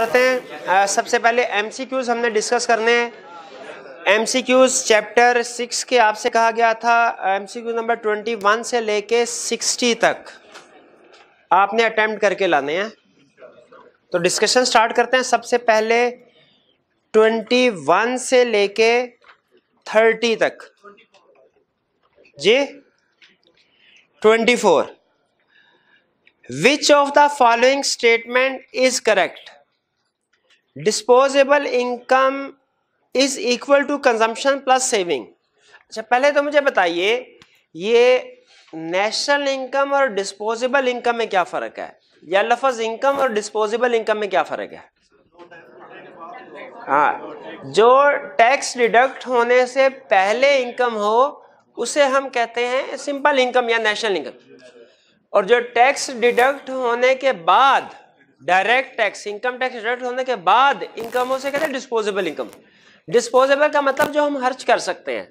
करते हैं। सबसे पहले एमसीक्यूज हमने डिस्कस करने हैं। एमसीक्यूज चैप्टर सिक्स के आपसे कहा गया था। एमसीक्यू नंबर ट्वेंटी वन से लेके सिक्सटी तक। आपने अटेम्प्ट करके लाने हैं। तो डिस्कशन स्टार्ट करते हैं। सबसे पहले ट्वेंटी वन से लेके थर्टी तक। जी? Twenty four which of the following statement is correct disposable income is equal to consumption plus saving अच्छा पहले तो मुझे बताइए, ये नेशनल इनकम और डिस्पोजेबल इनकम में क्या फ़र्क है? या लफज इनकम और डिस्पोजेबल इनकम में क्या फ़र्क है? हाँ जो टैक्स डिडक्ट होने से पहले इनकम हो, उसे हम कहते हैं सिंपल इनकम या नेशनल इनकम और जो टैक्स डिडक्ट होने के बाद direct tax, income tax deduct होने के बाद इनकम उसे कहते हैं डिस्पोजेबल इनकम डिस्पोजेबल का मतलब जो हम खर्च कर सकते हैं।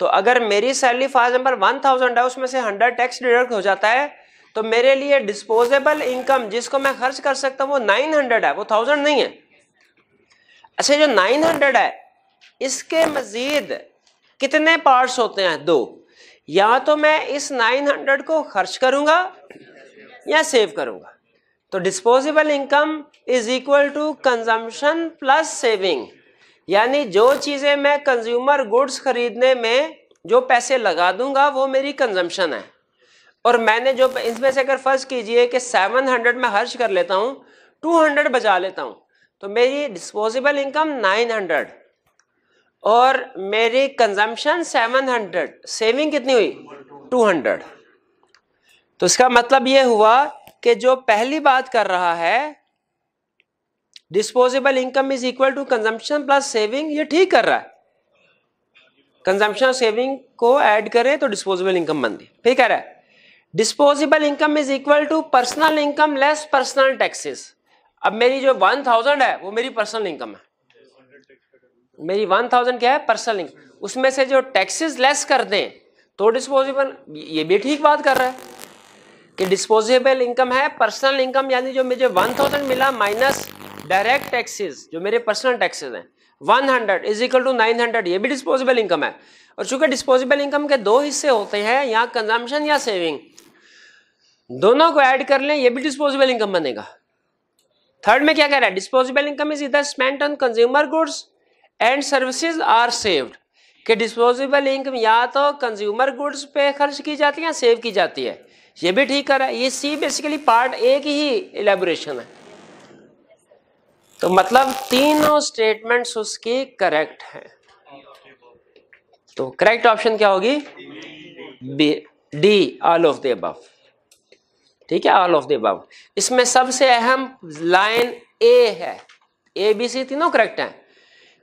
तो अगर मेरी salary for example one thousand है, उसमें से हंड्रेड टैक्स डिडक्ट हो जाता है तो मेरे लिए डिस्पोजेबल इनकम जिसको मैं खर्च कर सकता हूँ, वो नाइन हंड्रेड है, वो थाउज़ेंड नहीं है। अच्छा जो नाइन हंड्रेड है, इसके मजीद कितने पार्ट्स होते हैं? दो। या तो मैं इस नाइन हंड्रेड को खर्च करूँगा या सेव करूँगा। तो disposable income is equal to consumption plus saving यानी जो चीज़ें मैं कंज्यूमर गुड्स खरीदने में जो पैसे लगा दूँगा, वो मेरी कंजम्पशन है। और मैंने जो इसमें से अगर फ़र्ज़ कीजिए कि 700 में खर्च कर लेता हूँ 200 बचा लेता हूँ तो मेरी डिस्पोजेबल इनकम 900 और मेरी कंजम्पशन 700 सेविंग कितनी हुई? 200 तो इसका मतलब ये हुआ कि जो पहली बात कर रहा है disposable income is equal to consumption plus saving ये ठीक कर रहा है। कंजम्पशन सेविंग को ऐड करें तो डिस्पोजेबल इनकम बनती ठीक कह रहा है disposable income is equal to personal income less personal taxes अब मेरी जो वन थाउज़ेंड है, वो मेरी पर्सनल इनकम है। मेरी वन थाउज़ेंड क्या है? पर्सनल इनकम उसमें से जो टैक्सेस लेस कर दें तो डिस्पोजेबल ये भी ठीक बात कर रहा है। कि डिस्पोजेबल इनकम है पर्सनल इनकम यानी जो मुझे वन थाउज़ेंड मिला माइनस डायरेक्ट टैक्सेस जो मेरे पर्सनल टैक्सेस हैं one hundred is equal to nine hundred ये भी डिस्पोजेबल इनकम है। और चूँकि डिस्पोजेबल इनकम के दो हिस्से होते हैं, या कंजम्पशन या सेविंग दोनों को ऐड कर लें, ये भी डिस्पोजेबल इनकम बनेगा। थर्ड में क्या कह रहा है? Disposable income is either spent on consumer goods and services or saved कि डिस्पोजेबल इनकम या तो कंज्यूमर गुड्स पे खर्च की जाती है या सेव की जाती है। ये भी ठीक कर रहा है। ये सी बेसिकली पार्ट एक ही इलेबोरेशन है। तो मतलब तीनों स्टेटमेंट्स उसकी करेक्ट हैं। तो करेक्ट ऑप्शन क्या होगी? B D all of the above ठीक है? ऑल ऑफ़ द अबव इसमें सबसे अहम लाइन ए है। ए बी सी तीनों करेक्ट हैं।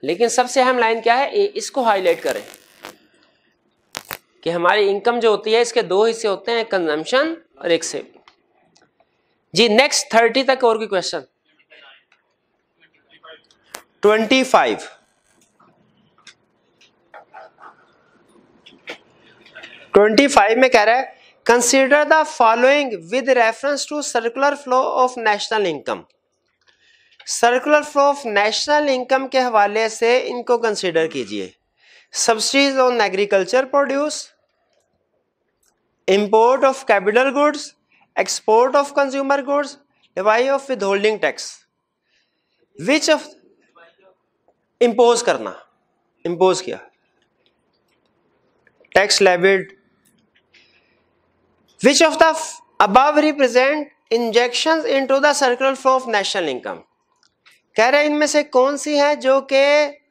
लेकिन सबसे अहम लाइन क्या है? ए इसको हाईलाइट करें। कि हमारी इनकम जो होती है, इसके दो हिस्से होते हैं कंजम्पशन और एक से जी नेक्स्ट थर्टी तक और कोई question twenty five twenty five में कह रहा है consider the following with reference to circular flow of national income circular flow of national income के हवाले से इनको कंसिडर कीजिए। On agriculture produce import of capital goods export of consumer goods Dibai of withholding tax which of impose करना impose किया। Tax levied which of the above represent injection into the circular flow of national income कह रहे हैं इनमें से कौन सी है जो कि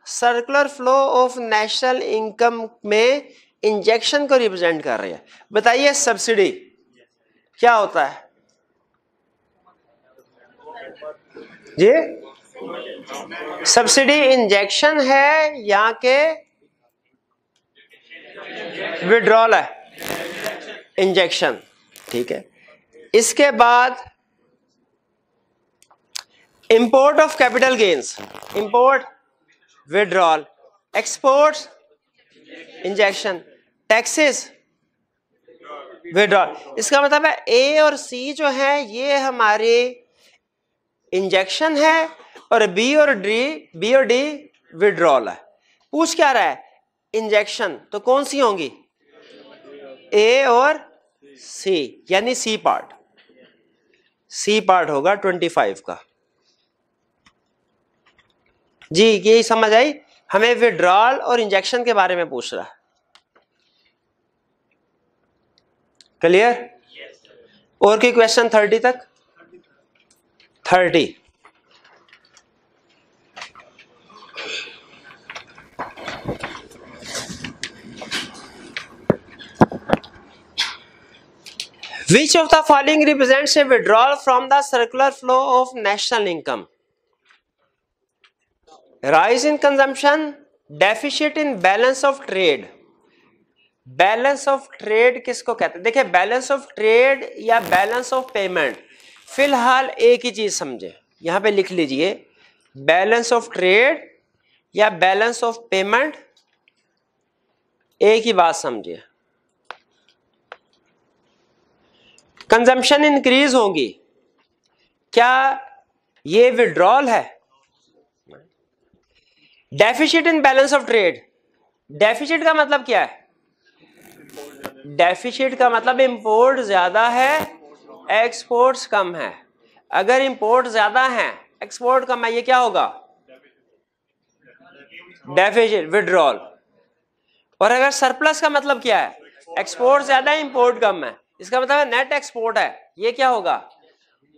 circular flow of national income में इंजेक्शन को रिप्रेजेंट कर रही है। बताइए सब्सिडी क्या होता है? जी? सब्सिडी इंजेक्शन है या के विड्रॉल है। इंजेक्शन ठीक है। इसके बाद import of capital gains import withdrawal export injection taxes withdrawal इसका मतलब है ए और सी जो है, ये हमारे इंजेक्शन है और बी और डी बी और डी विड्रॉल है। पूछ क्या रहा है? इंजेक्शन तो कौन सी होंगी? ए और सी यानी सी पार्ट सी पार्ट होगा ट्वेंटी फाइव का। जी यही समझ आई। हमें विड्रॉल और इंजेक्शन के बारे में पूछ रहा क्लियर yes, और की क्वेश्चन थर्टी तक? Thirty which of the following represents a withdrawal from the circular flow of national income Rise in consumption, deficit in balance of trade. Balance of trade किसको कहते हैं? देखिए बैलेंस ऑफ़ ट्रेड या balance of payment फ़िलहाल एक ही चीज़ समझे। यहाँ पे लिख लीजिए बैलेंस ऑफ़ ट्रेड या बैलेंस ऑफ़ पेमेंट एक ही बात समझिए कंजम्पशन इंक्रीज होगी। क्या ये विड्रॉल है? Deficit in balance of trade deficit का मतलब क्या है? डेफिशिट का मतलब इंपोर्ट ज़्यादा है एक्सपोर्ट्स कम है। अगर इंपोर्ट ज़्यादा है एक्सपोर्ट कम है, ये क्या होगा? डेफिशिट विड्रॉल और अगर सरप्लस का मतलब क्या है? एक्सपोर्ट ज़्यादा है इंपोर्ट कम है। इसका मतलब है नेट एक्सपोर्ट है। ये क्या होगा?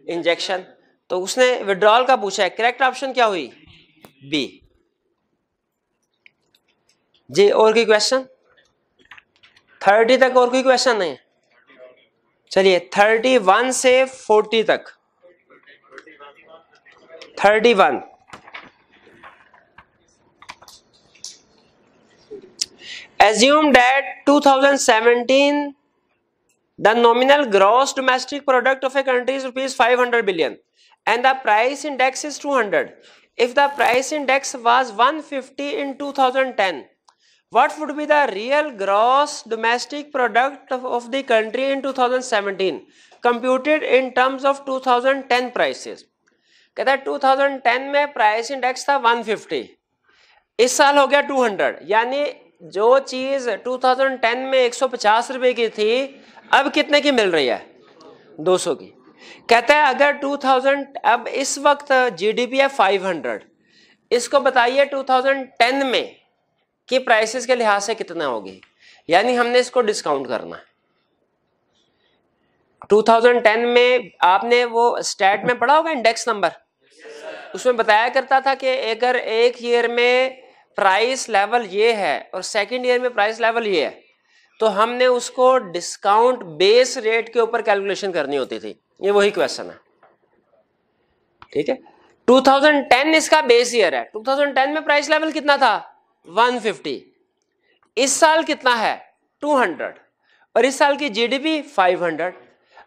इंजेक्शन तो उसने विड्रॉल का पूछा है। करेक्ट ऑप्शन क्या हुई? बी जी, और कोई क्वेश्चन थर्टी तक और कोई क्वेश्चन नहीं? चलिए थर्टी वन से फोर्टी तक। Thirty one assume that two thousand seventeen the nominal gross domestic product of a countries is rupees five hundred billion and the price index is two hundred if the price index was one fifty in two thousand ten what would be the real gross domestic product of, of the country in 2017 computed in terms of 2010 prices कहता है 2010 में price index था 150 इस साल हो गया 200 यानी जो चीज़ 2010 में 150 रुपए की थी अब कितने की मिल रही है 200 की कहता है अगर 2000 अब इस वक्त जीडीपी है 500 इसको बताइए 2010 में कि प्राइसेस के लिहाज से कितना होगी? यानी हमने इसको डिस्काउंट करना है। 2010 में आपने वो स्टैट में पढ़ा होगा इंडेक्स नंबर उसमें बताया करता था कि अगर एक ईयर में प्राइस लेवल ये है और सेकंड ईयर में प्राइस लेवल ये है तो हमने उसको डिस्काउंट बेस रेट के ऊपर कैलकुलेशन करनी होती थी। ये वही क्वेश्चन है। ठीक है? 2010 इसका बेस ईयर है। 2010 में प्राइस लेवल कितना था? 150 इस साल कितना है? 200 और इस साल की जीडीपी 500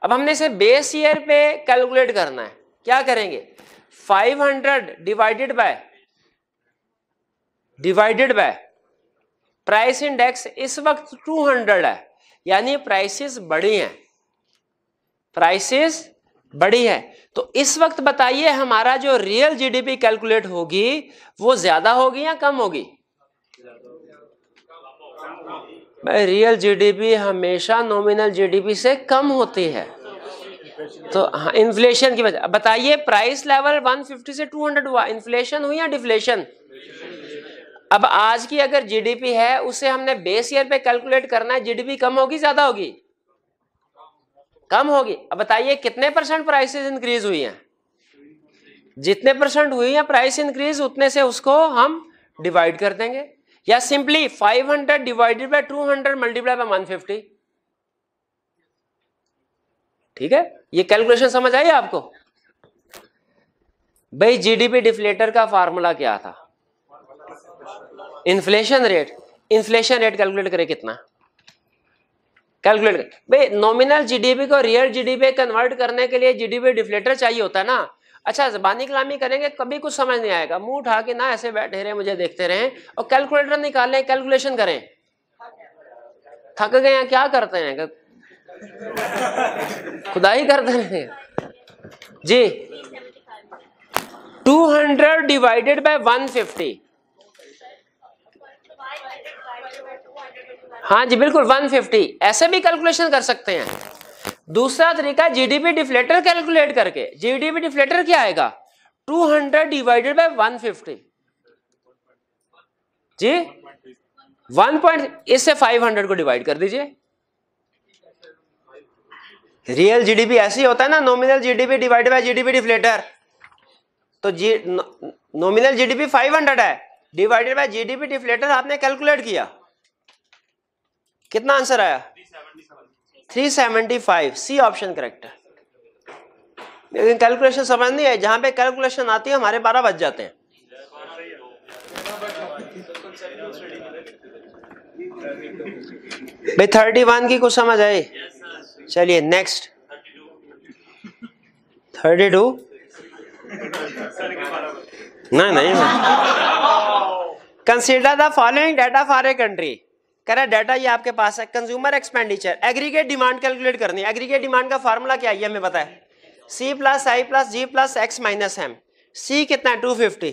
अब हमने इसे बेस ईयर पे कैलकुलेट करना है। क्या करेंगे? 500 divided by divided by, price index इस वक्त 200 है। यानी प्राइसेस बड़ी हैं। प्राइसेस बड़ी है। तो इस वक्त बताइए हमारा जो रियल जीडीपी कैलकुलेट होगी, वो ज़्यादा होगी या कम होगी? रियल जीडीपी हमेशा नॉमिनल जीडीपी से कम होती है। तो हाँ इन्फ्लेशन की वजह, बताइए प्राइस लेवल 150 से 200 हुआ इन्फ्लेशन हुई या डिफ्लेशन अब आज की अगर जीडीपी है, उसे हमने बेस ईयर पे कैलकुलेट करना है जीडीपी कम होगी, ज़्यादा होगी? कम होगी। अब बताइए, कितने परसेंट प्राइसेस इंक्रीज हुई हैं? जितने परसेंट हुई है प्राइस इंक्रीज उतने से उसको हम डिवाइड कर देंगे। या simply 500 divided by 200 multiply by 150 ठीक है? ये कैलकुलेशन समझ आई आपको? भाई जीडीपी डिफ्लेटर का फार्मूला क्या था? Inflation rate. Inflation rate calculate करे कितना? कैलकुलेट कर। भाई, नॉमिनल जीडीपी को रियल जीडीपी कन्वर्ट करने के लिए जीडीपी डिफ्लेटर चाहिए होता है ना। अच्छा जबानी कलामी करेंगे कभी कुछ समझ नहीं आएगा। मुँह उठा के ना ऐसे बैठे रहे, मुझे देखते रहे और कैलकुलेटर निकालें, कैलकुलेशन करें। थक गए हैं, क्या करते हैं? खुदा ही करते हैं। जी। 200 डिवाइडेड बाय 150 हाँ जी, बिल्कुल 150 ऐसे भी कैलकुलेशन कर सकते हैं। दूसरा तरीका जीडीपी डिफ्लेटर कैलकुलेट करके। जीडीपी डिफ्लेटर क्या आएगा? 200 डिवाइडेड बाय 150 जी? वन पॉइंट इससे 500 को डिवाइड कर दीजिए। रियल जीडीपी ऐसे ही होता है ना nominal GDP divide by GDP deflator. तो जी नॉमिनल जीडीपी 500 है। डिवाइडेड बाय जीडीपी डिफ्लेटर आपने कैलकुलेट किया। कितना आंसर आया? 375 सी ऑप्शन करेक्ट है। लेकिन कैलकुलेशन समझ नहीं है जहाँ पे कैलकुलेशन आती है, हमारे बारह बज जाते हैं। भाई थर्टी वन की कुछ समझ आई? चलिए नेक्स्ट थर्टी टू नहीं नहीं। Consider the following data for a country कह रहा है डाटा ये आपके पास है consumer expenditure aggregate demand calculate करनी है। एग्रीगेट डिमांड का फार्मूला क्या है हमें पता है। C plus I plus G plus X minus M C कितना है टू फिफ्टी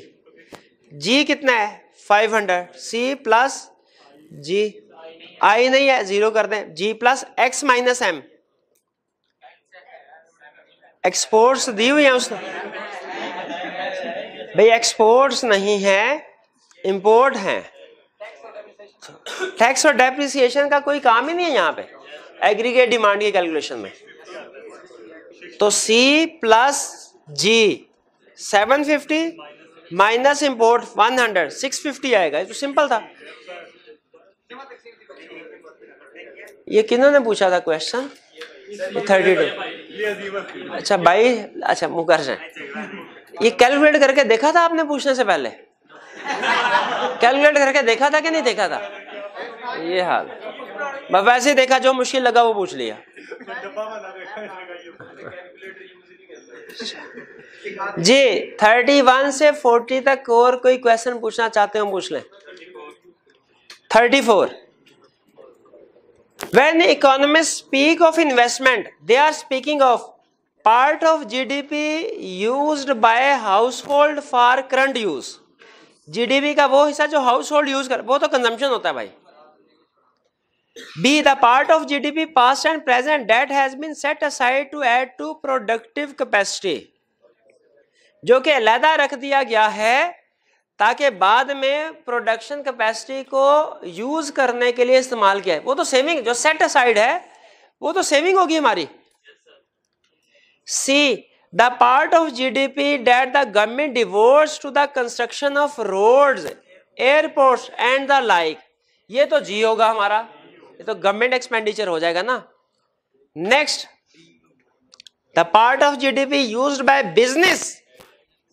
जी कितना है five hundred C plus G I नहीं है ज़ीरो कर दें। G plus X minus M exports दी हुई है उसने। भाई एक्सपोर्ट्स नहीं है इंपोर्ट है। टैक्स और डेप्रिसिएशन का कोई काम ही नहीं है यहाँ पे। एग्रीगेट डिमांड के कैलकुलेशन में। तो C plus G seven fifty minus import one hundred six fifty आएगा। तो सिंपल था। ये किन्होंने पूछा था क्वेश्चन थर्टी टू अच्छा भाई अच्छा मुकर से ये कैलकुलेट करके देखा था आपने पूछने से पहले? कैलकुलेट करके देखा था कि नहीं देखा था? ये हाल। मैं वैसे देखा, जो मुश्किल लगा वो पूछ लिया। जी थर्टी वन से फोर्टी तक और कोई क्वेश्चन पूछना चाहते हो, पूछ ले। Thirty four when economy speak of investment they are speaking of part of G D P use by household for current use GDP का वो हिस्सा जो हाउस होल्ड यूज़ कर, वो तो कंजम्पशन होता है भाई। B the part of GDP past and present that has been set aside to add to productive capacity जो कि अलहदा रख दिया गया है, ताकि बाद में प्रोडक्शन कैपेसिटी को यूज़ करने के लिए इस्तेमाल किया है वो तो सेविंग जो सेट असाइड है, वो तो सेविंग होगी हमारी। सी the part of GDP that the government devotes to the construction of roads, airports and the like. ये तो जी होगा हमारा। ये तो गवर्नमेंट एक्सपेंडिचर हो जाएगा ना। Next the part of GDP used by business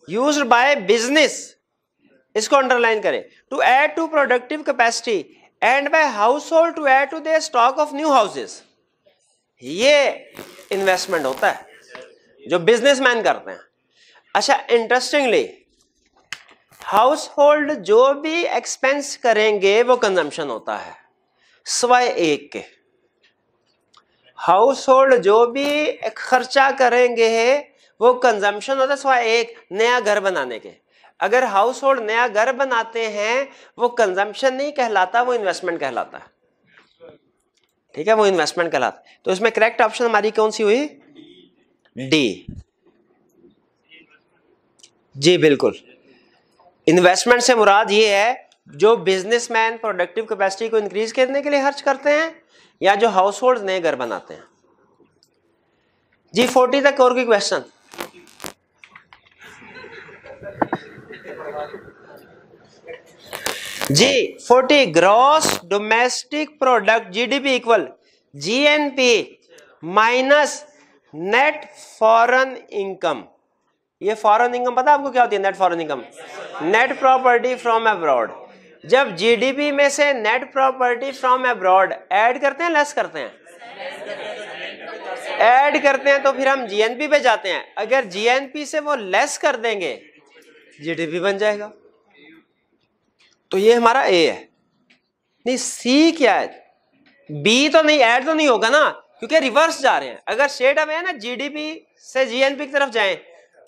used by business इसको अंडरलाइन करें। To add to productive capacity and by household to add to their stock of new houses ये इन्वेस्टमेंट होता है। जो businessman करते हैं। अच्छा इंटरेस्टिंगली हाउस होल्ड जो भी एक्सपेंस करेंगे, वो कंजम्पशन होता है। स्वय एक के। हाउस होल्ड जो भी खर्चा करेंगे, वो कंजम्पशन होता है स्वय एक, नया घर बनाने के। अगर हाउस होल्ड नया घर बनाते हैं, वो कंजम्पशन नहीं कहलाता, वो इन्वेस्टमेंट कहलाता है। ठीक है, वो इन्वेस्टमेंट कहलाता है। तो इसमें करेक्ट ऑप्शन हमारी कौन सी हुई? डी जी, बिल्कुल। इन्वेस्टमेंट से मुराद ये है, जो बिजनेसमैन प्रोडक्टिव कैपेसिटी को इंक्रीज करने के लिए खर्च करते हैं, या जो हाउस होल्ड नए घर बनाते हैं। जी फोर्टी तक और कोई क्वेश्चन जी forty gross domestic product GDP equal GNP minus net foreign income ये फॉरेन इनकम पता आपको क्या होती है net foreign income net property from abroad जब जीडीपी में से net property from abroad add करते हैं लेस करते हैं? ऐड करते हैं तो फिर हम जीएनपी पे जाते हैं। अगर जीएनपी से वो लेस कर देंगे जीडीपी बन जाएगा। तो ये हमारा ए है। नहीं सी क्या है? बी तो नहीं ऐड तो नहीं होगा ना। क्योंकि रिवर्स जा रहे हैं। अगर स्टेट हमें ना जीडीपी से जीएनपी की तरफ़ जाएँ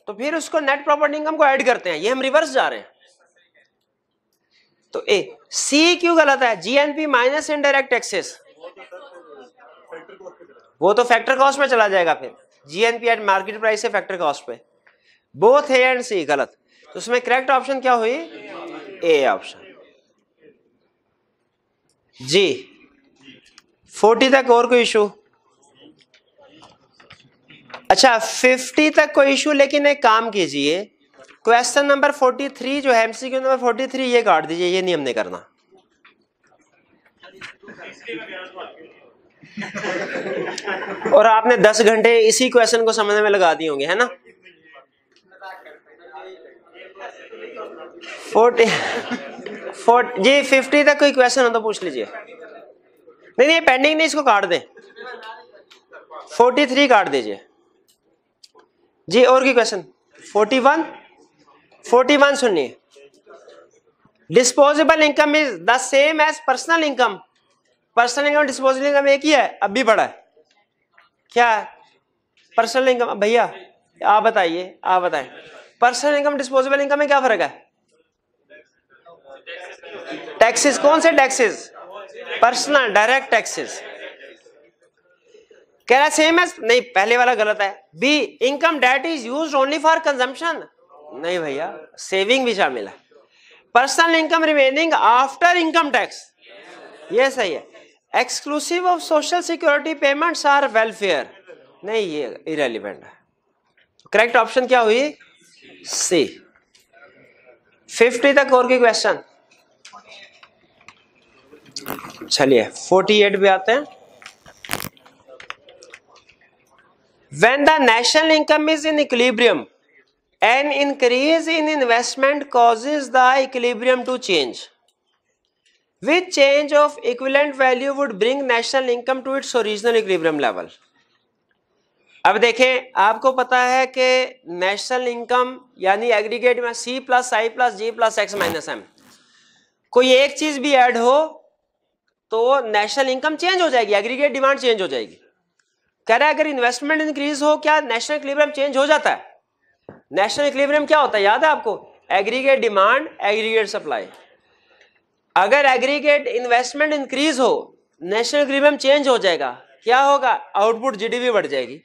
तो फिर उसको नेट प्रॉपर्टी इनकम को ऐड करते हैं। ये हम रिवर्स जा रहे हैं। तो ए सी क्यों गलत है? जीएनपी माइनस इनडायरेक्ट टैक्सेस वो तो फैक्टर कॉस्ट में चला जाएगा फिर। जीएनपी एट मार्केट प्राइस से फैक्टर कॉस्ट पे। बोथ ए एंड सी गलत। तो उसमें करेक्ट ऑप्शन क्या हुई? A option ji. फोर्टी तक और कोई इशू अच्छा फिफ्टी तक कोई इशू लेकिन एक काम कीजिए। क्वेश्चन नंबर फोर्टी थ्री जो है एमसीक्यू नंबर फोर्टी थ्री ये काट दीजिए, ये नियम नहीं करना। और आपने दस घंटे इसी क्वेश्चन को समझने में लगा दिए होंगे, है ना? फोर्टी फोर्ट जी फिफ्टी तक कोई क्वेश्चन हो तो पूछ लीजिए। नहीं नहीं पेंडिंग नहीं, इसको काट दें। फोर्टी थ्री काट दीजिए। जी, और की question forty one forty one सुनिए disposable income is the same as personal income personal income disposable income एक ही है, अब भी बड़ा है। क्या है? पर्सनल इनकम भैया, आप बताइए, आप बताएँ। पर्सनल इनकम डिस्पोजेबल इनकम में क्या फ़र्क है? टैक्सेस कौन से टैक्सेस पर्सनल डायरेक्ट टैक्सेस कह रहा सेम है नहीं, पहले वाला गलत है। B income that is use only for consumption नहीं भैया सेविंग भी शामिल है। Personal income remaining after income tax ये सही है। Exclusive of social security payments or welfare नहीं, ये इरेलीवेंट है। करेक्ट ऑप्शन क्या हुई? सी फिफ्टी तक और की क्वेश्चन चलिए फोर्टी एट भी आते हैं। When the national income is in equilibrium an increase in investment causes the equilibrium to change with change of equivalent value would bring national income to its original equilibrium level अब देखें आपको पता है कि national income यानी aggregate में C plus I plus G plus X minus M कोई एक चीज़ भी ऐड हो तो नेशनल इनकम चेंज हो जाएगी एग्रीगेट डिमांड चेंज हो जाएगी कह रहा है, अगर इन्वेस्टमेंट इंक्रीज हो, क्या नेशनल इक्विलिब्रियम चेंज हो जाता है? नेशनल इक्विलिब्रियम क्या होता है? याद है आपको? एग्रीगेट डिमांड एग्रीगेट सप्लाई अगर एग्रीगेट इन्वेस्टमेंट इंक्रीज हो नेशनल इक्विलिब्रियम चेंज हो जाएगा, क्या होगा? आउटपुट जीडीपी बढ़ जाएगी.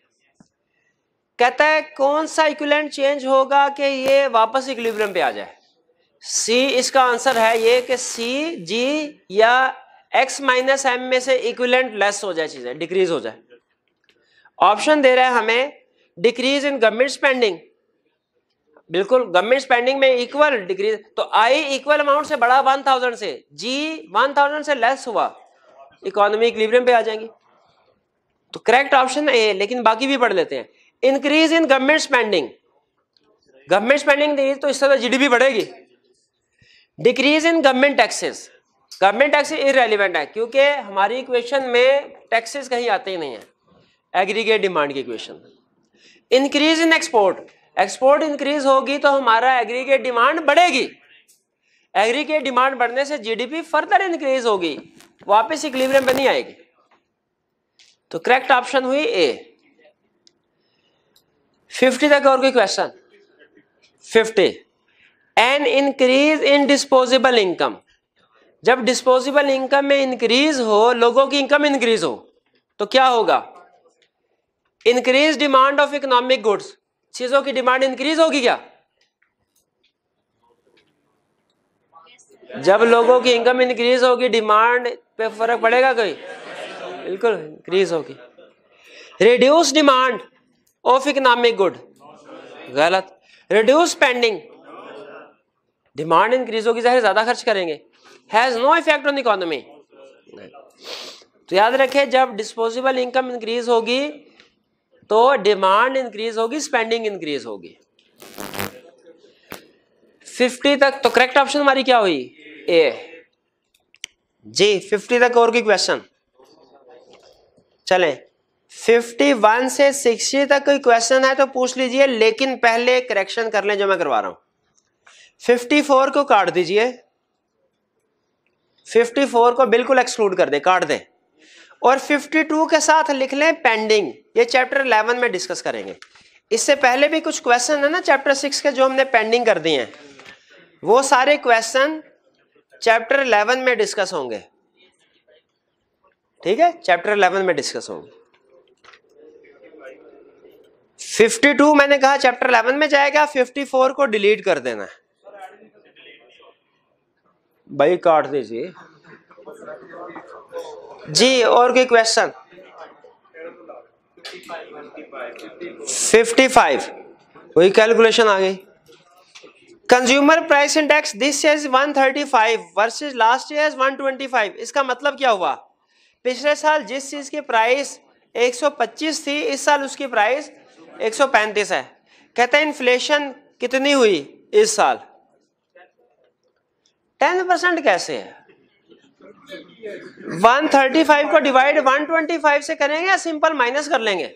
कहता है, कौन सा इक्विलेंट चेंज होगा कि ये वापस इक्विलिब्रियम पे आ जाए? सी इसका आंसर है ये कि सी जी या एक्स माइनस एम में से इक्विलेंट लेस हो जाए चीज़ें डिक्रीज हो जाए. ऑप्शन दे रहा है हमें डिक्रीज इन गवर्नमेंट स्पेंडिंग बिल्कुल गवर्नमेंट स्पेंडिंग में इक्वल डिक्रीज तो आई इक्वल अमाउंट से बड़ा वन थाउज़ेंड से जी वन थाउज़ेंड से लेस हुआ। इकोनॉमी इक्विलिब्रियम पे आ जाएँगे। तो करेक्ट ऑप्शन ए लेकिन बाकी भी पढ़ लेते हैं। Increase in government spending government spending तो इस तरह जीडीपी बढ़ेगी। Decrease in government taxes government tax irrelevant है, क्योंकि हमारी इक्वेशन में टैक्सेस कहीं आते ही नहीं है। एग्रीगेट डिमांड की equation increase in export export increase होगी तो हमारा एग्रीगेट डिमांड बढ़ेगी. एग्रीगेट डिमांड बढ़ने से जीडीपी फर्दर इंक्रीज होगी. वापस इक्विलिब्रियम पे नहीं आएगी. तो करेक्ट ऑप्शन हुई ए फिफ्टी तक और कोई question fifty an increase in disposable income जब डिस्पोजेबल इनकम में इंक्रीज हो, लोगों की इनकम इंक्रीज हो तो क्या होगा? Increase demand of economic goods चीज़ों की डिमांड इंक्रीज होगी क्या जब लोगों की इनकम इंक्रीज होगी डिमांड पे फ़र्क पड़ेगा कोई बिल्कुल इंक्रीज होगी reduce demand of economic good गलत रिड्यूस स्पेंडिंग डिमांड इंक्रीज होगी ज़ाहिर ज़्यादा खर्च करेंगे has no effect on economy तो याद रखें जब डिस्पोजेबल इनकम इंक्रीज होगी तो डिमांड इंक्रीज होगी स्पेंडिंग इंक्रीज होगी। 50 तक तो करेक्ट ऑप्शन हमारी क्या हुई? ए जी 50 तक और की क्वेश्चन चलें। 51 से 60 तक कोई क्वेश्चन है तो पूछ लीजिए, लेकिन पहले करेक्शन कर लें जो मैं करवा रहा हूँ। 54 को काट दीजिए। 54 को बिल्कुल एक्सक्लूड कर दे, काट दे। और 52 के साथ लिख लें पेंडिंग ये चैप्टर 11 में डिस्कस करेंगे। इससे पहले भी कुछ क्वेश्चन है ना चैप्टर सिक्स के जो हमने पेंडिंग कर दिए हैं। वो सारे क्वेश्चन चैप्टर इलेवन में डिस्कस होंगे। ठीक है? चैप्टर इलेवन में डिस्कस होंगे। 52 मैंने कहा चैप्टर 11 में जाएगा 54 को डिलीट कर देना भाई काट दीजिए। जी, और कोई क्वेश्चन 55 वही कैलकुलेशन आ गई। Consumer price index this is 135 versus last year 125 इसका मतलब क्या हुआ? पिछले साल जिस चीज़ की प्राइस 125 थी, इस साल उसकी प्राइस 135 है। कहते हैं इन्फ्लेशन कितनी हुई इस साल? 10 परसेंट कैसे है? 135 को डिवाइड 125 से करेंगे या सिंपल माइनस कर लेंगे?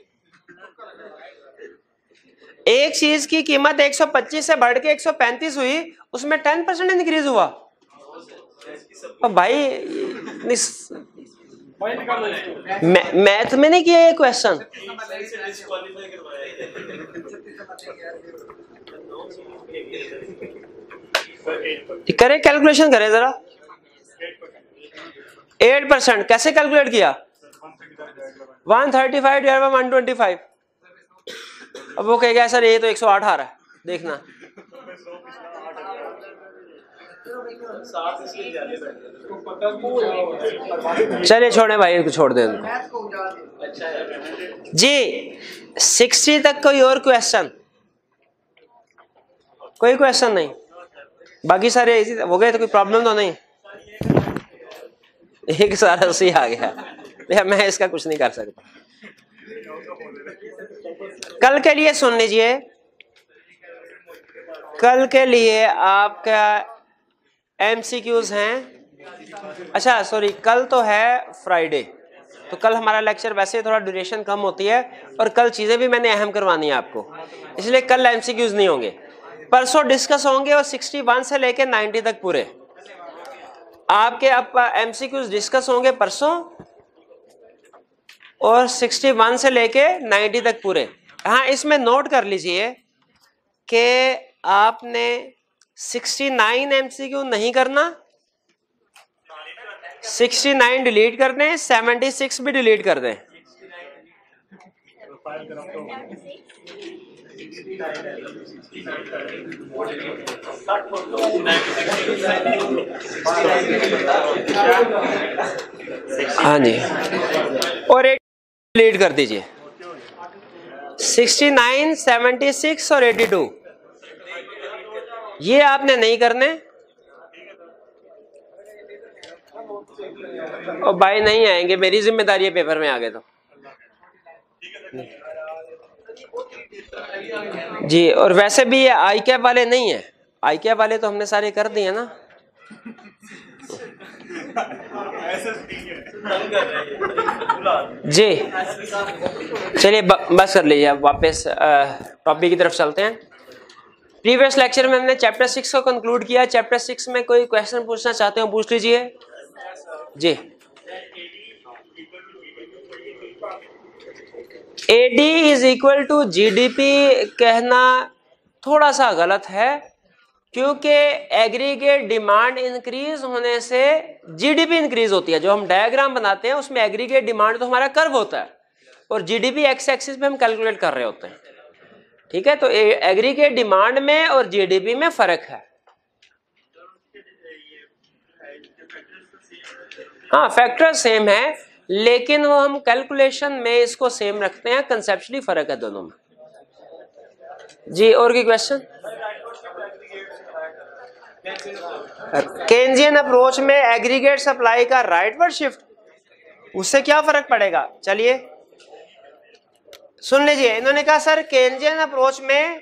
एक चीज़ की कीमत 125 से बढ़ के 135 हुई, उसमें 10 परसेंट इंक्रीज हुआ। अब भाई मैथ में नहीं किया ये क्वेश्चन करें कैलकुलेशन करें जरा। Eight percent. कैसे कैलकुलेट किया? One thirty five divide by one twenty five. अब वो कहेगा, सर, ये तो एक सौ आठ आ रहा है। देखना। चलिए, छोड़े भाई, इनको छोड़ दे जी, सिक्सटी तक कोई और क्वेश्चन कोई क्वेश्चन नहीं। बाकी सारे हो गए तो कोई प्रॉब्लम तो नहीं? एक सारा सी आ गया। भैया मैं इसका कुछ नहीं कर सकता। कल के लिए सुन लीजिए। कल के लिए आपका एमसीक्यूज हैं। अच्छा सॉरी कल तो है फ्राइडे तो कल हमारा लेक्चर वैसे थोड़ा ड्यूरेशन कम होती है और कल चीज़ें भी मैंने अहम करवानी है आपको। इसलिए कल एमसीक्यूज नहीं होंगे। परसों डिस्कस होंगे और 61 से लेकर 90 तक पूरे। आपके अब एमसीक्यूज डिस्कस होंगे परसों और 61 से लेके 90 तक पूरे। हाँ इसमें नोट कर लीजिए कि आपने 69 एमसीक्यू नहीं करना 69 डिलीट कर दें 76 भी डिलीट कर दें। हाँ जी। और एक डिलीट कर दीजिए। 69, 76 और 82 ये आपने नहीं करने। और भाई नहीं आएँगे। मेरी ज़िम्मेदारी है पेपर में आगे तो। जी, और वैसे भी ये आई कैप वाले नहीं है। आई कैप वाले तो हमने सारे कर दिए ना। जी, चलिए बस कर लीजिए, अब वापस टॉपिक की तरफ़ चलते हैं। प्रीवियस लेक्चर में हमने चैप्टर सिक्स को कंक्लूड किया। चैप्टर सिक्स में कोई क्वेश्चन पूछना चाहते हो, पूछ लीजिए। जी। AD is equal to GDP कहना थोड़ा सा गलत है, क्योंकि एग्रीगेट डिमांड इंक्रीज होने से जीडीपी इंक्रीज होती है। जो हम डायग्राम बनाते हैं, उसमें एग्रीगेट डिमांड तो हमारा कर्व होता है, और जीडीपी एक्स एक्सिस पे हम कैलकुलेट कर रहे होते हैं। ठीक है? तो एग्रीगेट डिमांड में और जीडीपी में फ़र्क है। हाँ फैक्टर सेम है। लेकिन वो हम कैलकुलेशन में इसको सेम रखते हैं कंसेप्चुअली फ़र्क है दोनों में। जी, और की क्वेश्चन केंजियन अप्रोच में एग्रीगेट सप्लाई का राइटवर्ड शिफ्ट उससे क्या फ़र्क पड़ेगा? चलिए, सुन लीजिए। इन्होंने कहा, सर केंजियन अप्रोच में